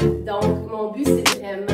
Donc, mon but, c'est vraiment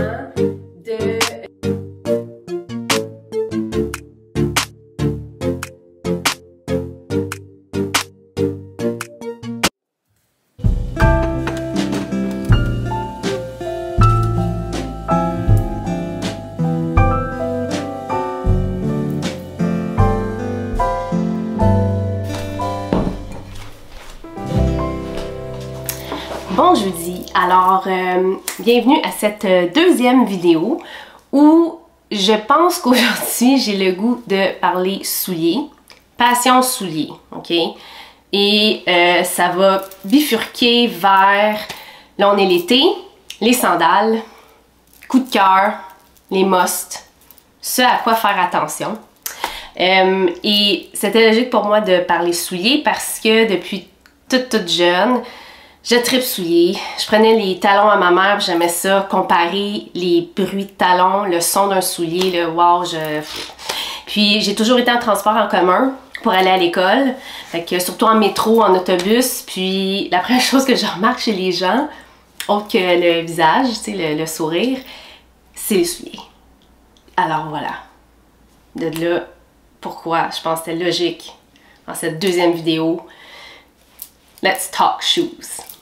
Bon jeudi, alors euh, bienvenue à cette euh, deuxième vidéo où je pense qu'aujourd'hui j'ai le goût de parler souliers, passion souliers, ok? Et euh, ça va bifurquer vers, là on est l'été, les sandales, coup de cœur, les musts, ce à quoi faire attention. et c'était logique pour moi de parler souliers parce que depuis toute toute jeune, je tripe souliers. Je prenais les talons à ma mère, j'aimais ça, comparer les bruits de talons, le son d'un soulier, le wow, je... Puis j'ai toujours été en transport en commun pour aller à l'école, fait que surtout en métro, en autobus, puis la première chose que je remarque chez les gens, autre que le visage, tu le, sourire, c'est les souliers. Alors voilà. De là, pourquoi je pense que c'était logique dans cette deuxième vidéo. Let's talk shoes.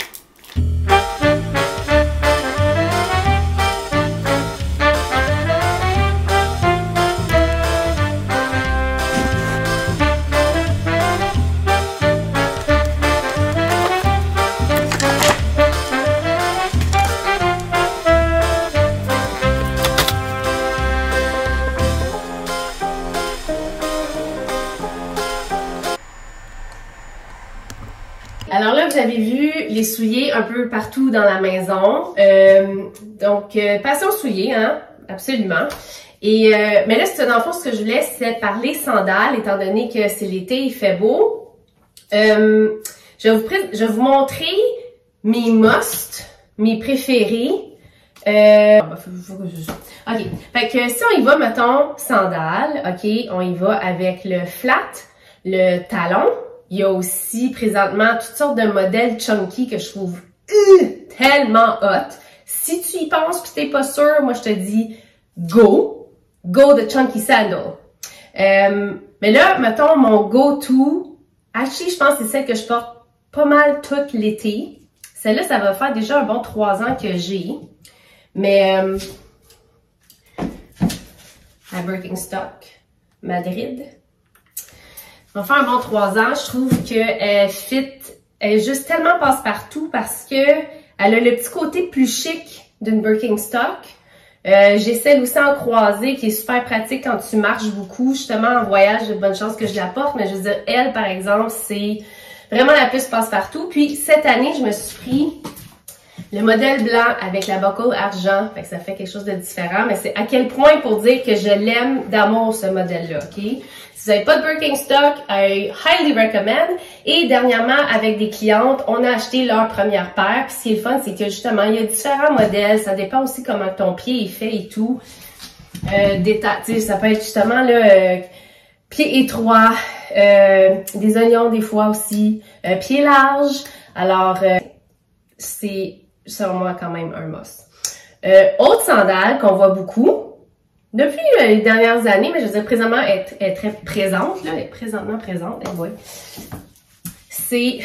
Avez vu les souliers un peu partout dans la maison. Euh, donc, euh, passion souliers, hein, absolument. Et euh, mais là, c'est dans le fond, ce que je voulais, c'est parler sandales, étant donné que c'est l'été, il fait beau. Euh, je, vais vous je vais vous montrer mes musts, mes préférés. Euh, ok, fait que si on y va, mettons, sandales, ok, on y va avec le flat, le talon, il y a aussi présentement toutes sortes de modèles chunky que je trouve tellement hot. Si tu y penses que t'es pas sûr, moi je te dis go, go the chunky sandal. Euh, mais là, mettons mon go-to, actually je pense que c'est celle que je porte pas mal tout l'été. Celle-là, ça va faire déjà un bon trois ans que j'ai. Mais euh, à Birkenstock, Madrid. Va faire un bon trois ans. Je trouve qu'elle fit, elle est juste tellement passe-partout parce que elle a le petit côté plus chic d'une Birkenstock. Euh, j'ai celle aussi en croisée qui est super pratique quand tu marches beaucoup. Justement, en voyage, de bonne chance que je la porte, mais je veux dire, elle, par exemple, c'est vraiment la plus passe-partout. Puis cette année, je me suis pris le modèle blanc avec la buckle argent, fait que ça fait quelque chose de différent, mais c'est à quel point pour dire que je l'aime d'amour ce modèle-là, ok? Si vous n'avez pas de Birkenstock, I highly recommend. Et dernièrement, avec des clientes, on a acheté leur première paire. Puis ce qui est le fun, c'est que justement, il y a différents modèles, ça dépend aussi comment ton pied est fait et tout. Euh, des ça peut être justement là, euh, pied étroit, euh, des oignons des fois aussi, euh, pied large. Alors, euh, c'est selon moi quand même un must. Euh, autre sandale qu'on voit beaucoup, depuis euh, les dernières années, mais je veux dire présentement, elle est, très présente, là, elle est présentement présente, elle voit. C'est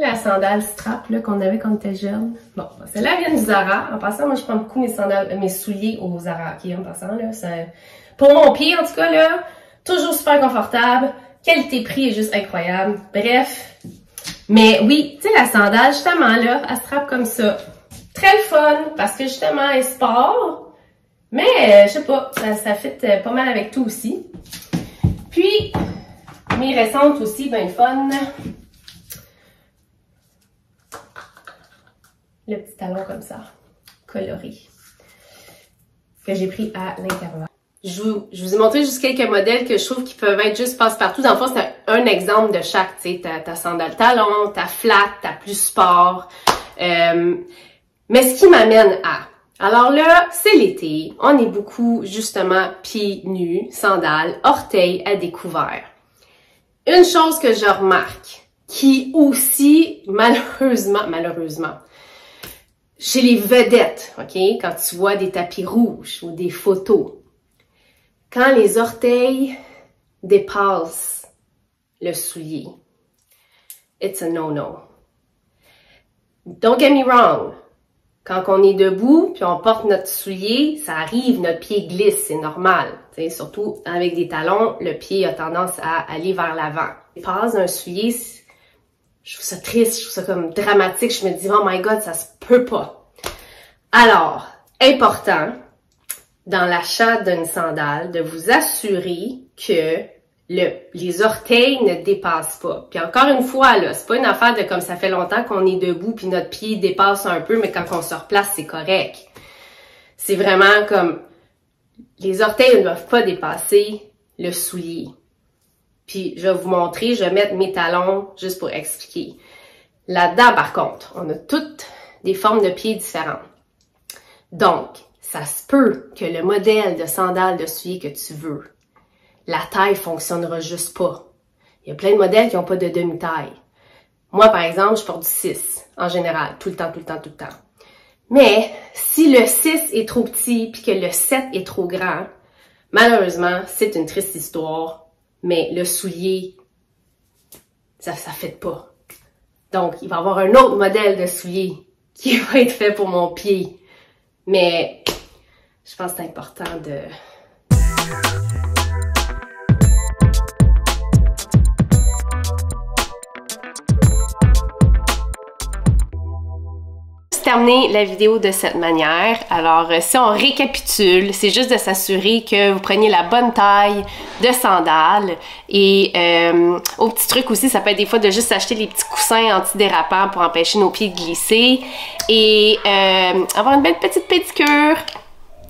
la sandale strap qu'on avait quand on était jeune. Bon, celle-là vient du Zara. En passant, moi je prends beaucoup mes sandales, mes souliers au Zara, ok, en passant là. Ça, pour mon pied, en tout cas là, toujours super confortable. Qualité-prix est juste incroyable. Bref, mais oui, tu sais, la sandale, justement, là, elle strap comme ça. Très fun, parce que justement, elle sport. Mais, euh, je sais pas, ça, ça fit euh, pas mal avec tout aussi. Puis, mes récentes aussi, ben fun. Le petit talon comme ça, coloré. Que j'ai pris à l'intérieur. Je vous, je vous ai montré juste quelques modèles que je trouve qui peuvent être juste passe-partout. Dans le fond, c'est un exemple de chaque, tu sais, ta, ta sandale talon, ta flat, ta plus sport. Euh, mais ce qui m'amène à... Alors là, c'est l'été, on est beaucoup justement pieds nus, sandales, orteils à découvert. Une chose que je remarque, qui aussi, malheureusement, malheureusement, chez les vedettes, OK? Quand tu vois des tapis rouges ou des photos, quand les orteils dépassent le soulier, it's a no-no. Don't get me wrong. Quand on est debout puis on porte notre soulier, ça arrive, notre pied glisse, c'est normal. T'sais, surtout avec des talons, le pied a tendance à aller vers l'avant. Passe un soulier, je trouve ça triste, je trouve ça comme dramatique. Je me dis, oh my god, ça se peut pas. Alors, important, dans l'achat d'une sandale, de vous assurer que le, les orteils ne dépassent pas. Puis encore une fois, là, c'est pas une affaire de comme ça fait longtemps qu'on est debout puis notre pied dépasse un peu, mais quand on se replace, c'est correct. C'est vraiment comme les orteils ne doivent pas dépasser le soulier. Puis je vais vous montrer, je vais mettre mes talons juste pour expliquer. Là-dedans, par contre, on a toutes des formes de pieds différentes. Donc, ça se peut que le modèle de sandales de souliers que tu veux, la taille fonctionnera juste pas. Il y a plein de modèles qui n'ont pas de demi-taille. Moi, par exemple, je porte du 6 en général, tout le temps, tout le temps, tout le temps. Mais si le 6 est trop petit puis que le 7 est trop grand, malheureusement, c'est une triste histoire, mais le soulier, ça ça fait pas. Donc, il va y avoir un autre modèle de soulier qui va être fait pour mon pied. Mais je pense que c'est important de terminer la vidéo de cette manière. Alors, euh, si on récapitule, c'est juste de s'assurer que vous preniez la bonne taille de sandales. Et euh, au petit truc aussi, ça peut être des fois de juste acheter les petits coussins antidérapants pour empêcher nos pieds de glisser. Et euh, avoir une belle petite pédicure.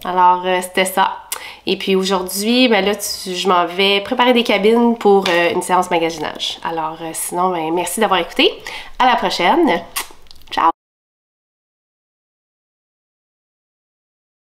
Alors, euh, c'était ça. Et puis aujourd'hui, ben je m'en vais préparer des cabines pour une séance magasinage. Alors, sinon, ben, merci d'avoir écouté. À la prochaine.